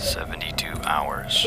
72 hours.